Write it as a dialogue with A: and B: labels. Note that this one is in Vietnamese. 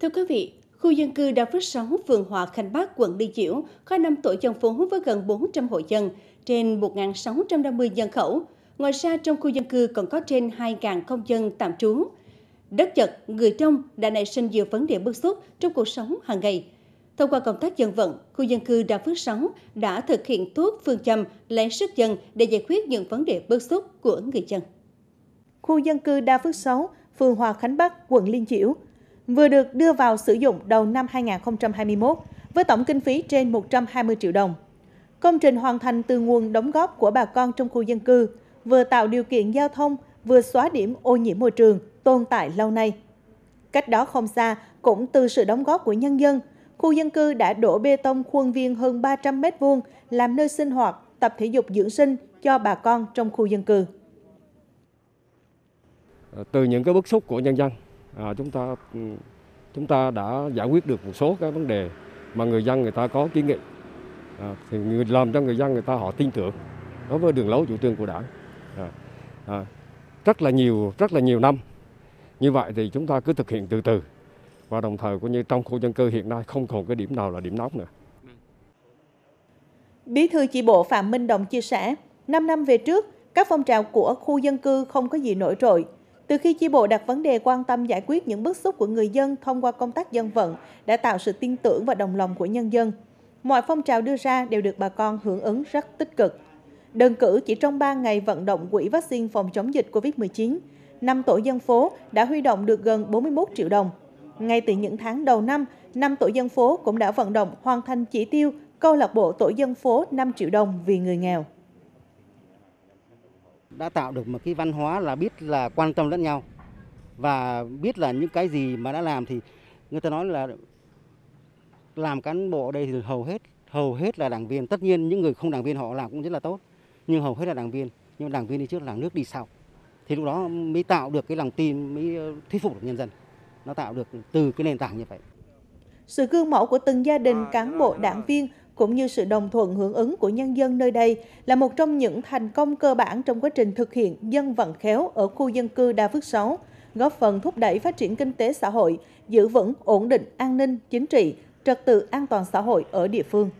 A: Thưa quý vị, khu dân cư Đa Phước 6, phường Hòa Khánh Bắc, quận Liên Chiểu có 5 tổ dân phố với gần 400 hộ dân, trên 1.650 nhân khẩu. Ngoài ra, trong khu dân cư còn có trên 2.000 công dân tạm trú. Đất chật, người trong đã nảy sinh nhiều vấn đề bức xúc trong cuộc sống hàng ngày. Thông qua công tác dân vận, khu dân cư Đa Phước 6 đã thực hiện tốt phương châm lấy sức dân để giải quyết những vấn đề bức xúc của người dân.
B: Khu dân cư Đa Phước 6, phường Hòa Khánh Bắc, quận Liên Chiểu vừa được đưa vào sử dụng đầu năm 2021 với tổng kinh phí trên 120 triệu đồng. Công trình hoàn thành từ nguồn đóng góp của bà con trong khu dân cư, vừa tạo điều kiện giao thông, vừa xóa điểm ô nhiễm môi trường tồn tại lâu nay. Cách đó không xa, cũng từ sự đóng góp của nhân dân, khu dân cư đã đổ bê tông khuôn viên hơn 300 m2 làm nơi sinh hoạt, tập thể dục dưỡng sinh cho bà con trong khu dân cư.
C: Từ những cái bức xúc của nhân dân, à, chúng ta ừ, chúng ta đã giải quyết được một số các vấn đề mà người dân người ta có kiến nghị. À, thì người làm cho người dân người ta họ tin tưởng đối với đường lối chủ trương của đảng. À, à, rất là nhiều rất là nhiều năm. Như vậy thì chúng ta cứ thực hiện từ từ. Và đồng thời cũng như trong khu dân cư hiện nay không còn cái điểm nào là điểm nóng nữa.
B: Bí thư chi bộ Phạm Minh Đồng chia sẻ, 5 năm về trước, các phong trào của khu dân cư không có gì nổi trội, từ khi chi bộ đặt vấn đề quan tâm giải quyết những bức xúc của người dân thông qua công tác dân vận đã tạo sự tin tưởng và đồng lòng của nhân dân. Mọi phong trào đưa ra đều được bà con hưởng ứng rất tích cực. Đơn cử chỉ trong 3 ngày vận động quỹ vaccine phòng chống dịch COVID-19, năm tổ dân phố đã huy động được gần 41 triệu đồng. Ngay từ những tháng đầu năm, năm tổ dân phố cũng đã vận động hoàn thành chỉ tiêu câu lạc bộ tổ dân phố 5 triệu đồng vì người nghèo
D: đã tạo được một cái văn hóa là biết là quan tâm lẫn nhau. Và biết là những cái gì mà đã làm thì người ta nói là làm cán bộ ở đây thì hầu hết hầu hết là đảng viên. Tất nhiên những người không đảng viên họ làm cũng rất là tốt, nhưng hầu hết là đảng viên. Nhưng đảng viên đi trước là nước đi sau. Thì lúc đó mới tạo được cái lòng tin, mới ờ, thuyết phục được nhân dân. Nó tạo được từ cái nền tảng như vậy.
B: Sự gương mẫu của từng gia đình, cán bộ, đảng viên cũng như sự đồng thuận hưởng ứng của nhân dân nơi đây là một trong những thành công cơ bản trong quá trình thực hiện dân vận khéo ở khu dân cư Đa Phước 6, góp phần thúc đẩy phát triển kinh tế xã hội, giữ vững ổn định an ninh chính trị, trật tự an toàn xã hội ở địa phương.